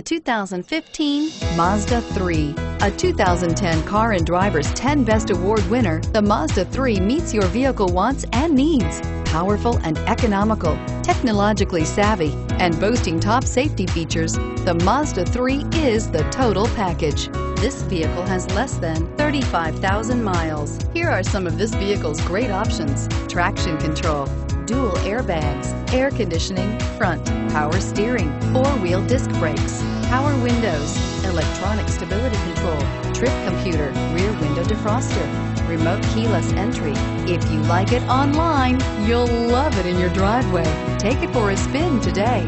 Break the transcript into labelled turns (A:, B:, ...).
A: The 2015 Mazda 3. A 2010 Car and Driver's 10 Best Award winner, the Mazda 3 meets your vehicle wants and needs. Powerful and economical, technologically savvy, and boasting top safety features, the Mazda 3 is the total package. This vehicle has less than 35,000 miles. Here are some of this vehicle's great options. Traction control, dual airbags, air conditioning, front, power steering, four-wheel disc brakes, power windows, electronic stability control, trip computer, rear window defroster, remote keyless entry. If you like it online, you'll love it in your driveway. Take it for a spin today.